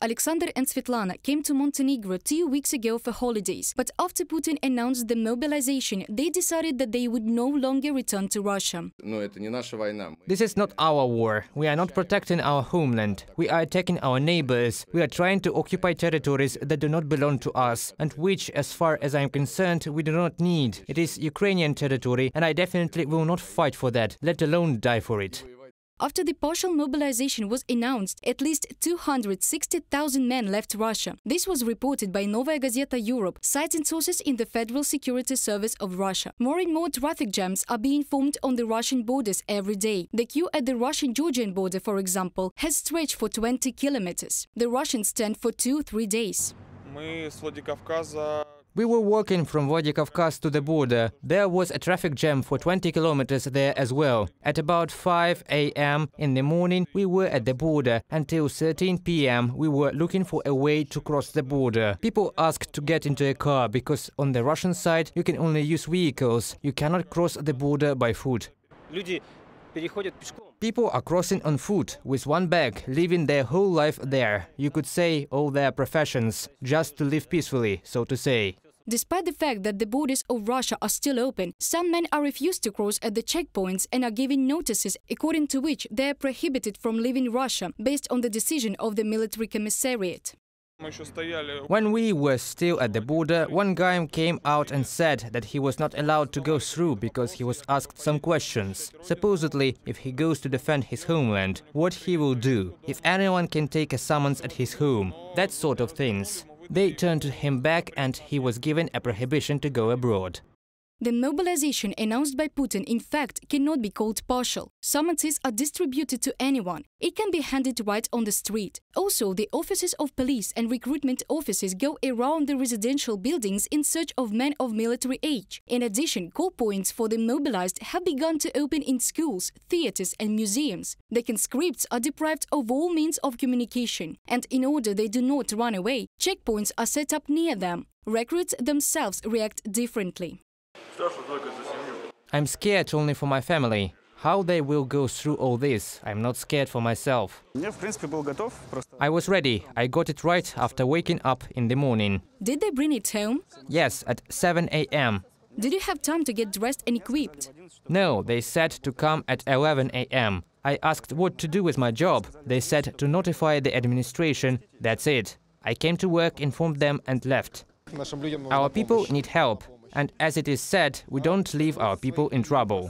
Alexander and Svetlana came to Montenegro two weeks ago for holidays, but after Putin announced the mobilization, they decided that they would no longer return to Russia. This is not our war. We are not protecting our homeland. We are attacking our neighbors. We are trying to occupy territories that do not belong to us, and which, as far as I am concerned, we do not need. It is Ukrainian territory, and I definitely will not fight for that, let alone die for it. After the partial mobilization was announced, at least 260,000 men left Russia. This was reported by Novaya Gazeta Europe, citing sources in the Federal Security Service of Russia. More and more traffic jams are being formed on the Russian borders every day. The queue at the Russian-Georgian border, for example, has stretched for 20 kilometers. The Russians stand for two-three days. Мы с Владикавказа We were walking from Vladikavkaz to the border. There was a traffic jam for 20 kilometers there as well. At about 5 a.m. in the morning, we were at the border. Until 13 p.m., we were looking for a way to cross the border. People asked to get into a car because on the Russian side you can only use vehicles. You cannot cross the border by foot. People are crossing on foot, with one bag, living their whole life there. You could say all their professions, just to live peacefully, so to say. Despite the fact that the borders of Russia are still open, some men are refused to cross at the checkpoints and are given notices according to which they are prohibited from leaving Russia based on the decision of the military commissariat. When we were still at the border, one guy came out and said that he was not allowed to go through because he was asked some questions. Supposedly, if he goes to defend his homeland, what he will do, if anyone can take a summons at his home, that sort of things. They turned to him back and he was given a prohibition to go abroad. The mobilization announced by Putin, in fact, cannot be called partial. Summonses are distributed to anyone. It can be handed right on the street. Also, the offices of police and recruitment offices go around the residential buildings in search of men of military age. In addition, call points for the mobilized have begun to open in schools, theaters, and museums. The conscripts are deprived of all means of communication, and in order they do not run away, checkpoints are set up near them. Recruits themselves react differently. I'm scared only for my family. How they will go through all this, I'm not scared for myself. I was ready. I got it right after waking up in the morning. Did they bring it home? Yes, at 7 a.m. Did you have time to get dressed and equipped? No, they said to come at 11 a.m. I asked what to do with my job. They said to notify the administration. That's it. I came to work, informed them and left. Our people need help. And as it is said, we don't leave our people in trouble.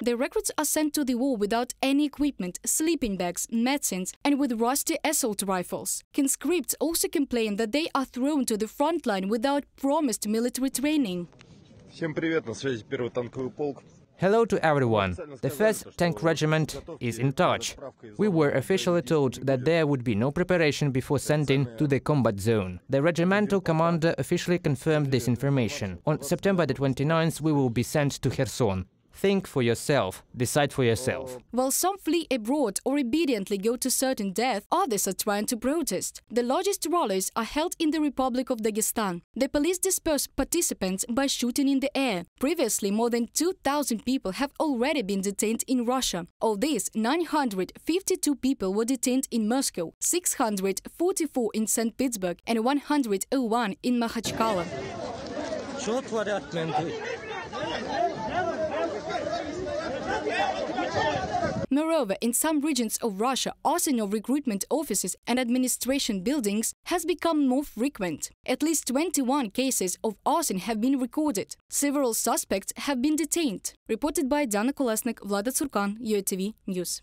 The recruits are sent to the war without any equipment, sleeping bags, medicines, and with rusty assault rifles. Conscripts also complain that they are thrown to the front line without promised military training. Hello to everyone. The 1st Tank Regiment is in touch. We were officially told that there would be no preparation before sending to the combat zone. The regimental commander officially confirmed this information. On September the 29th, we will be sent to Kherson. Think for yourself, decide for yourself. While some flee abroad or obediently go to certain death, others are trying to protest. The largest rallies are held in the Republic of Dagestan. The police disperse participants by shooting in the air. Previously, more than 2,000 people have already been detained in Russia. Of these, 952 people were detained in Moscow, 644 in St. Petersburg, and 101 in Makhachkala. Moreover, in some regions of Russia, arson of recruitment offices and administration buildings has become more frequent. At least 21 cases of arson have been recorded. Several suspects have been detained. Reported by Dana Kolesnik, Vlada Tsurkan, UATV News.